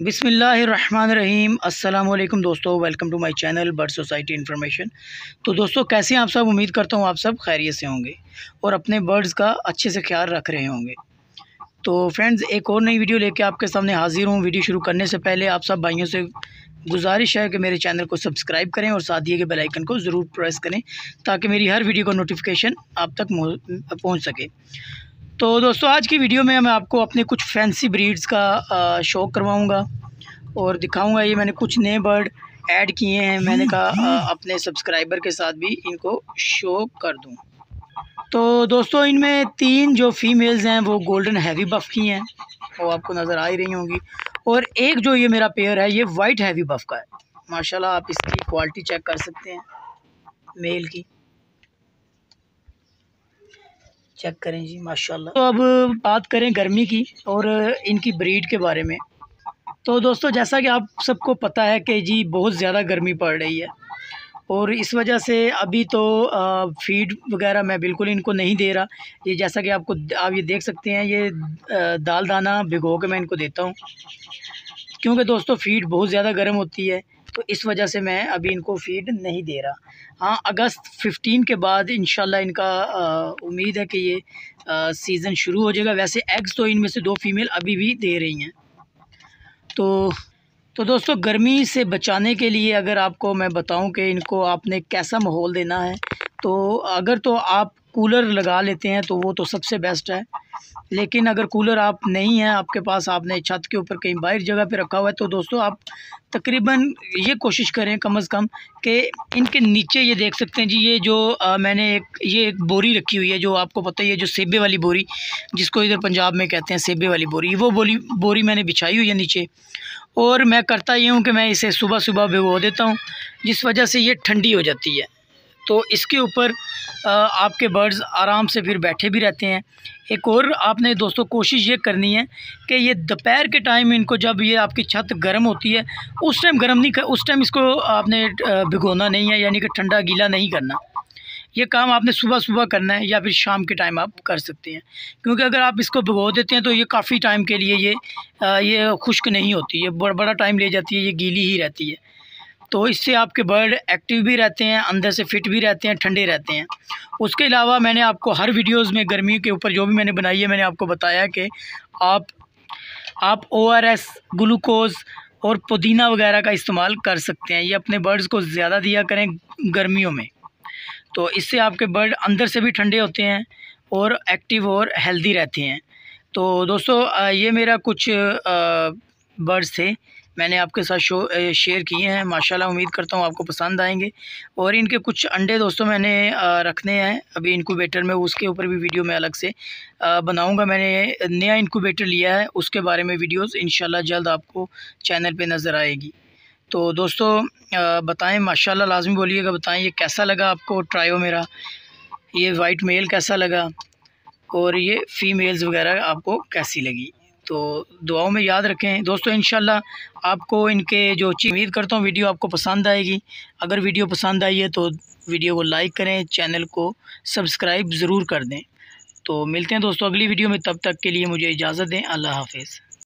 बिसमीम अल्लाम दोस्तों, welcome to my channel bird society information. तो दोस्तों, कैसे हैं आप सब? उम्मीद करता हूँ आप सब खैरियत से होंगे और अपने बर्ड्स का अच्छे से ख्याल रख रहे होंगे। तो फ्रेंड्स, एक और नई वीडियो लेके आपके सामने हाजिर हूँ। वीडियो शुरू करने से पहले आप सब भाइयों से गुजारिश है कि मेरे चैनल को सब्सक्राइब करें और साथ दिए के बेलाइकन को ज़रूर प्रेस करें ताकि मेरी हर वीडियो का नोटिफिकेशन आप तक पहुँच सके। तो दोस्तों, आज की वीडियो में मैं आपको अपने कुछ फैंसी ब्रीड्स का शो करवाऊँगा और दिखाऊँगा। ये मैंने कुछ नए बर्ड ऐड किए हैं। मैंने कहा अपने सब्सक्राइबर के साथ भी इनको शो कर दूँ। तो दोस्तों, इनमें तीन जो फीमेल्स हैं, वो गोल्डन हैवी बफ़ की हैं। वो आपको नज़र आ ही रही होंगी। और एक जो ये मेरा पेयर है, ये वाइट हैवी बफ़ का है। माशाल्लाह, आप इसकी क्वालिटी चेक कर सकते हैं मेल की। चेक करें जी, माशाल्लाह। तो अब बात करें गर्मी की और इनकी ब्रीड के बारे में। तो दोस्तों, जैसा कि आप सबको पता है कि जी, बहुत ज़्यादा गर्मी पड़ रही है। और इस वजह से अभी तो फ़ीड वगैरह मैं बिल्कुल इनको नहीं दे रहा। ये जैसा कि आपको, आप ये देख सकते हैं, ये दाल दाना भिगो के मैं इनको देता हूँ। क्योंकि दोस्तों फ़ीड बहुत ज़्यादा गर्म होती है। तो इस वजह से मैं अभी इनको फ़ीड नहीं दे रहा। हाँ अगस्त फिफ्टीन के बाद इन इनका उम्मीद है कि ये आ, सीज़न शुरू हो जाएगा। वैसे एग्स तो इनमें से दो फीमेल अभी भी दे रही हैं। तो तो दोस्तों गर्मी से बचाने के लिए अगर आपको मैं बताऊँ कि इनको आपने कैसा माहौल देना है तो अगर तो आप कूलर लगा लेते हैं तो वो तो सबसे बेस्ट है। लेकिन अगर कूलर आप नहीं है आपके पास आपने छत के ऊपर कहीं बाहर जगह पे रखा हुआ है तो दोस्तों आप तकरीबन ये कोशिश करें कम अज़ कम कि इनके नीचे ये देख सकते हैं जी ये जो आ, मैंने एक ये एक बोरी रखी हुई है जो आपको पता है ये जो सेबे वाली बोरी जिसको इधर पंजाब में कहते हैं सेबे वाली बोरी। वो बोली बोरी मैंने बिछाई हुई है नीचे। और मैं करता ये हूँ कि मैं इसे सुबह सुबह भिगो देता हूँ जिस वजह से ये ठंडी हो जाती है। तो इसके ऊपर आपके बर्ड्स आराम से फिर बैठे भी रहते हैं। एक और आपने दोस्तों कोशिश ये करनी है कि ये दोपहर के टाइम इनको जब ये आपकी छत गर्म होती है, उस टाइम गर्म नहीं कर, उस टाइम इसको आपने भिगोना नहीं है, यानी कि ठंडा गीला नहीं करना। ये काम आपने सुबह सुबह करना है या फिर शाम के टाइम आप कर सकते हैं। क्योंकि अगर आप इसको भिगो देते हैं तो ये काफ़ी टाइम के लिए ये ये खुश्क नहीं होती, ये बड़ा बड़ा टाइम ले जाती है, ये गीली ही रहती है। तो इससे आपके बर्ड एक्टिव भी रहते हैं, अंदर से फिट भी रहते हैं, ठंडे रहते हैं। उसके अलावा मैंने आपको हर वीडियोज़ में गर्मी के ऊपर जो भी मैंने बनाई है, मैंने आपको बताया कि आप आप ओ आर एस ग्लूकोज़ और पुदीना वगैरह का इस्तेमाल कर सकते हैं। ये अपने बर्ड्स को ज़्यादा दिया करें गर्मियों में। तो इससे आपके बर्ड अंदर से भी ठंडे होते हैं और एक्टिव और हेल्दी रहते हैं। तो दोस्तों ये मेरा कुछ बर्ड्स थे। मैंने आपके साथ शो शेयर किए हैं। माशाल्लाह, उम्मीद करता हूँ आपको पसंद आएँगे। और इनके कुछ अंडे दोस्तों मैंने रखने हैं। अभी इनक्यूबेटर में, उसके ऊपर भी वीडियो मैं अलग से बनाऊँगा। मैंने नया इनक्यूबेटर लिया है, उसके बारे में वीडियोस इंशाल्लाह जल्द आपको चैनल पे नज़र आएगी। तो दोस्तों बताएँ, माशाल्लाह लाजमी बोलिएगा, बताएँ, ये कैसा लगा आपको ट्रायो मेरा? ये वाइट मेल कैसा लगा? और ये फ़ीमेल्स वगैरह आपको कैसी लगी? तो दुआओं में याद रखें। दोस्तों इन आपको इनके जो चीज़, उम्मीद करता हूँ वीडियो आपको पसंद आएगी। अगर वीडियो पसंद आई है तो वीडियो को लाइक करें, चैनल को सब्सक्राइब ज़रूर कर दें। तो मिलते हैं दोस्तों अगली वीडियो में, तब तक के लिए मुझे इजाज़त दें। अल्लाह हाफिज़।